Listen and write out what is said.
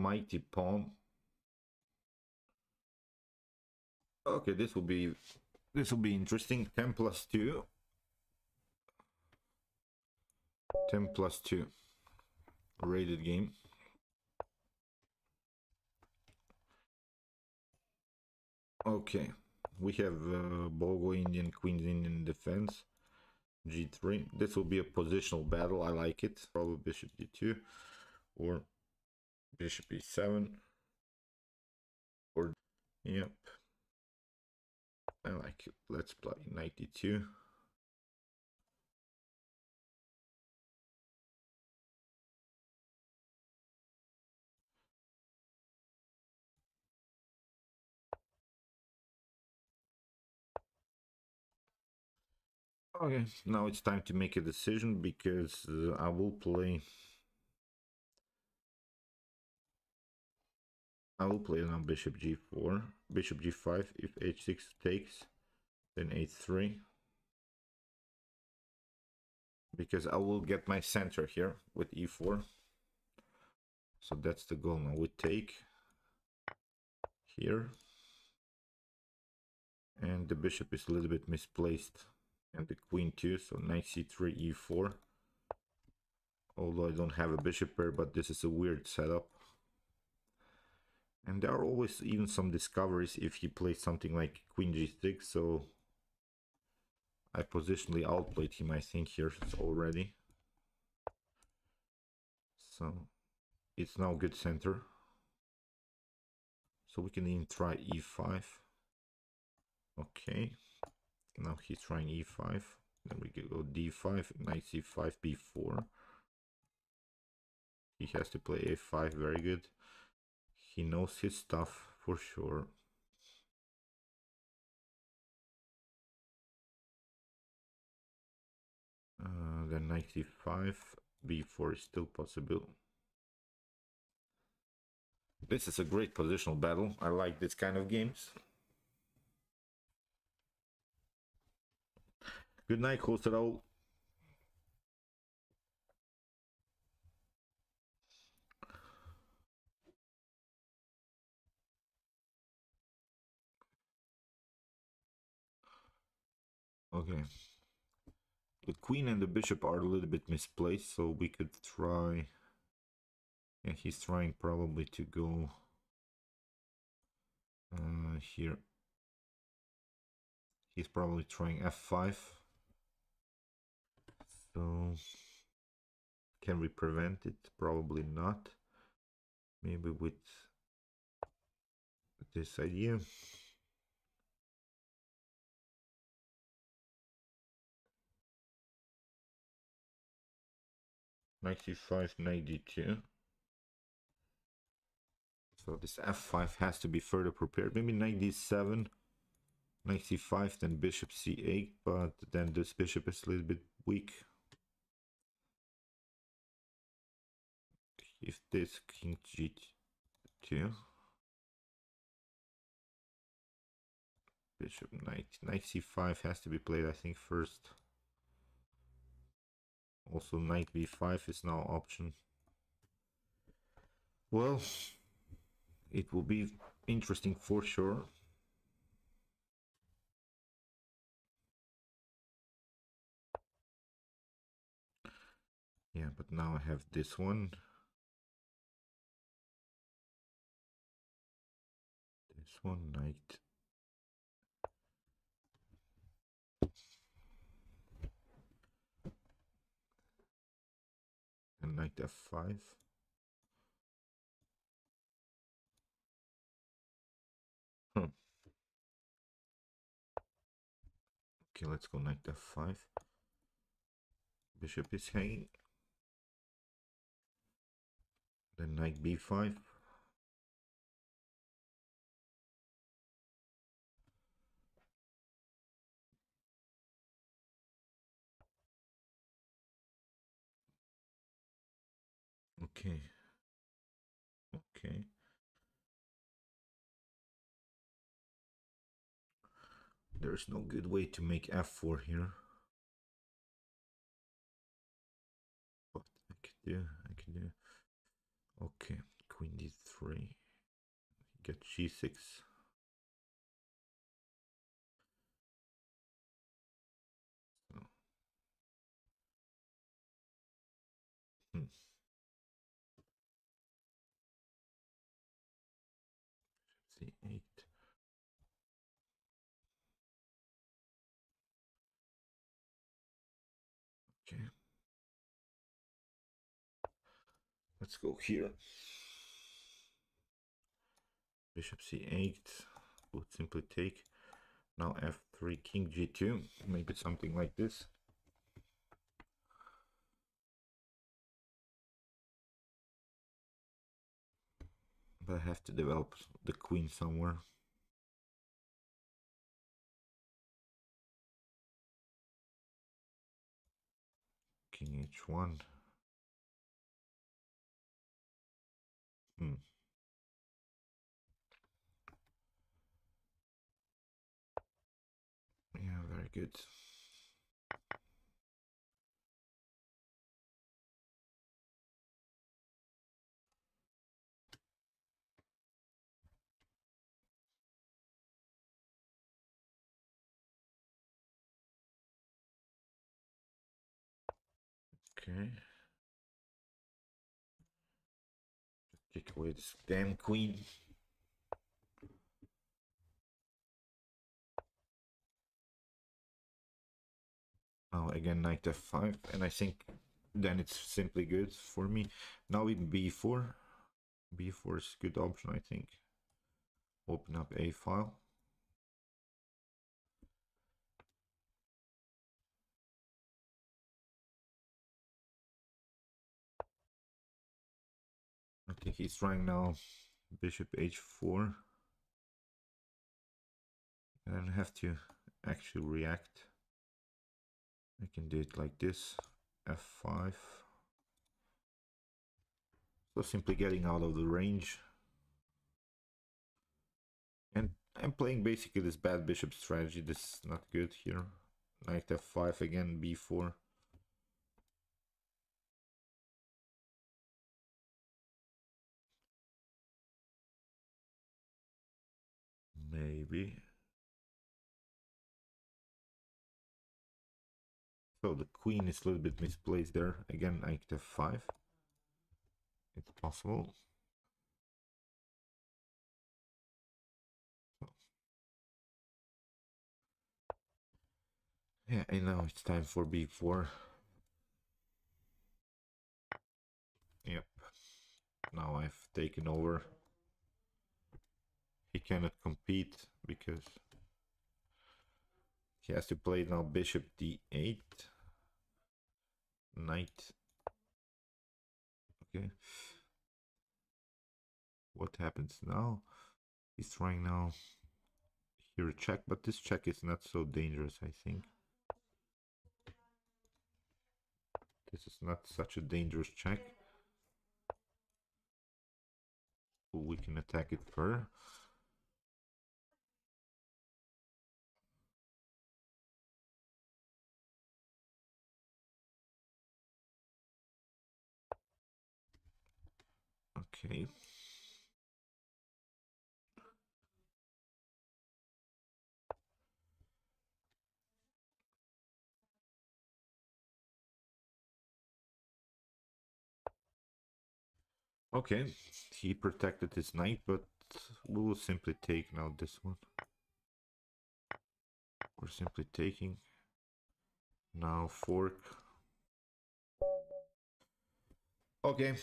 mighty pawn. Okay, this will be this will be interesting. 10 plus 2. 10 plus 2. Rated game. Okay, we have uh, Bogo Indian, Queen's Indian defense. G3. This will be a positional battle. I like it. Probably Bishop D2 or Bishop E7 or yep. I like it. Let's play Knight D2. Okay, now it's time to make a decision because uh, I will play. I will play now bishop g4, bishop g5. If h6 takes, then h3. Because I will get my center here with e4. So that's the goal now. We take here. And the bishop is a little bit misplaced and the queen too so knight c3 e4 although i don't have a bishop pair but this is a weird setup and there are always even some discoveries if he plays something like queen g6 so i positionally outplayed him i think here already so it's now good center so we can even try e5 okay now he's trying e5. Then we go d5, knight c5, b4. He has to play a5, very good. He knows his stuff for sure. Uh, then knight c5, b4 is still possible. This is a great positional battle. I like this kind of games. Good night, Khosrow. Okay. The queen and the bishop are a little bit misplaced, so we could try... Yeah, he's trying probably to go uh, here. He's probably trying f5. So can we prevent it? Probably not. Maybe with this idea. Ninety-five, ninety-two. So this f5 has to be further prepared. Maybe knight d7, knight c5, then bishop c8, but then this bishop is a little bit weak. if this king g2 bishop knight knight c5 has to be played i think first also knight b5 is now option well it will be interesting for sure yeah but now i have this one This one knight. And knight f5. Hmm. Okay, let's go knight f5. Bishop is hanging. Then knight b5. Okay. Okay. There's no good way to make f4 here. What I can do, I can do. Okay, queen d3. get g6. So. Hmm. Let's go here. Bishop c8 would simply take. Now f3, king g2, maybe something like this. But I have to develop the queen somewhere. King h1. Hmm. Yeah, very good. Okay. This damn um queen. Now again knight f5 and I think then it's simply good for me. Now with b4. b4 is good option I think. Open up a file. He's trying now bishop h4 and I have to actually react. I can do it like this f5 so simply getting out of the range. And I'm playing basically this bad bishop strategy. This is not good here. Knight f5 again b4 maybe So the queen is a little bit misplaced there. Again, knight f5. It's possible. Yeah, and now it's time for b4. Yep. Now I've taken over. Cannot compete because he has to play now bishop d8 knight. Okay. What happens now? He's trying now here a check, but this check is not so dangerous, I think. This is not such a dangerous check. We can attack it further. Okay. Okay, he protected his knight, but we will simply take now this one. We're simply taking. Now fork. Okay,